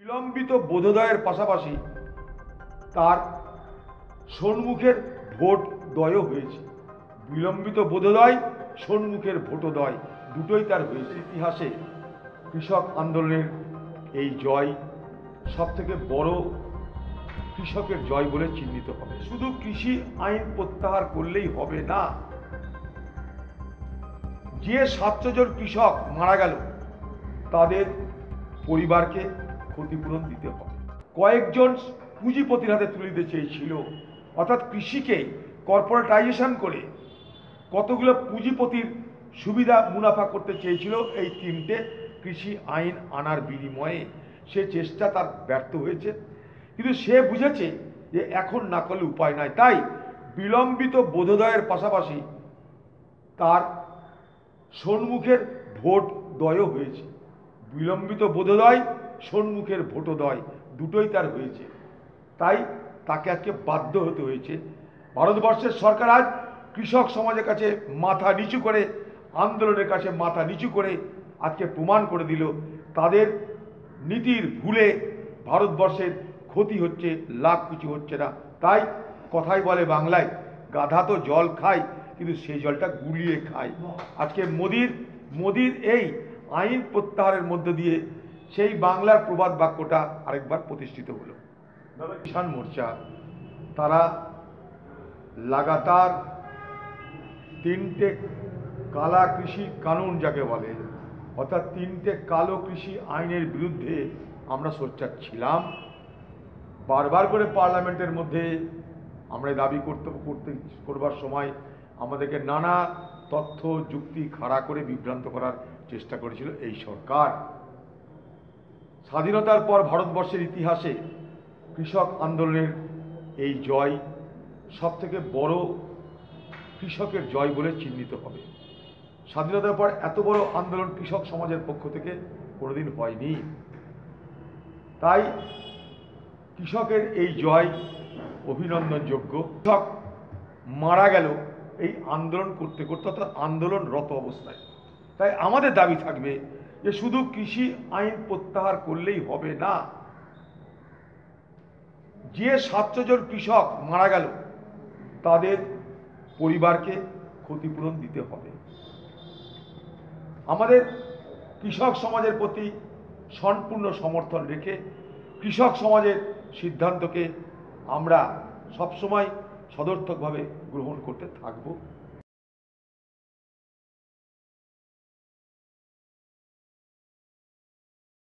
বিলম্বিত বোধোদয়ের পাশাপাশি তার সন্মুখের ভোট দয়ও হয়েছে। বিলম্বিত বোধোদয়, সন্মুখের ভোটোদয় দুটোই তার হয়েছে। ইতিহাসে কৃষক আন্দোলনের এই জয় সব থেকে বড় কৃষকের জয় বলে চিহ্নিত হবে। শুধু কৃষি আইন প্রত্যাহার করলেই হবে না। যে সাতশো জন কৃষক মারা গেল, তাদের পরিবারকে ক্ষতিপূরণ দিতে হবে। কয়েকজন পুঁজিপতির হাতে তুলে দিতে চেয়েছিল। অর্থাৎ কৃষিকে কর্পোরেটাইজেশন করে কতগুলো পুঁজিপতির সুবিধা মুনাফা করতে চেয়েছিল এই তিনটে কৃষি আইন আনার বিনিময়ে। সে চেষ্টা তার ব্যর্থ হয়েছে। কিন্তু সে বুঝেছে যে এখন না করলে উপায় নাই। তাই বিলম্বিত বোধোদয়ের পাশাপাশি তার সন্মুখের ভোট দয়ও হয়েছে। বিলম্বিত বোধোদয় সন্মুখের ভোটোদয় দুটোই তার হয়েছে। তাই তাকে আজকে বাধ্য হতে হয়েছে। ভারতবর্ষের সরকার আজ কৃষক সমাজের কাছে মাথা নিচু করে, আন্দোলনের কাছে মাথা নিচু করে আজকে প্রমাণ করে দিল, তাদের নীতির ভুলে ভারতবর্ষের ক্ষতি হচ্ছে, লাভ কিছু হচ্ছে না। তাই কথাই বলে বাংলায়, গাধা তো জল খায়, কিন্তু সেই জলটা গুলিয়ে খায়। আজকে মোদির মোদির এই আইন প্রত্যাহারের মধ্য দিয়ে সেই বাংলার প্রবাদ বাক্যটা আরেকবার প্রতিষ্ঠিত হলো। কিষাণ মোর্চা তারা লাগাতার তিনটে কালা কৃষি কানুন যাকে বলে অর্থাৎ তিনটে কালো কৃষি আইনের বিরুদ্ধে আমরা সোচ্চার ছিলাম। বারবার করে পার্লামেন্টের মধ্যে আমরা দাবি করতে করতে করবার সময় আমাদেরকে নানা তথ্য যুক্তি খাড়া করে বিভ্রান্ত করার চেষ্টা করেছিল এই সরকার। স্বাধীনতার পর ভারতবর্ষের ইতিহাসে কৃষক আন্দোলনের এই জয় সব থেকে বড় কৃষকের জয় বলে চিহ্নিত হবে। স্বাধীনতার পর এত বড় আন্দোলন কৃষক সমাজের পক্ষ থেকে কোনোদিন হয়নি। তাই কৃষকের এই জয় অভিনন্দনযোগ্য। কৃষক মারা গেল এই আন্দোলন করতে করতে, অর্থাৎ আন্দোলনরত অবস্থায়। তাই আমাদের দাবি থাকবে যে শুধু কৃষি আইন প্রত্যাহার করলেই হবে না। যে সাতশো জন কৃষক মারা গেল, তাদের পরিবারকে ক্ষতিপূরণ দিতে হবে। আমাদের কৃষক সমাজের প্রতি সম্পূর্ণ সমর্থন রেখে কৃষক সমাজের সিদ্ধান্তকে আমরা সবসময় সদর্থকভাবে গ্রহণ করতে থাকব।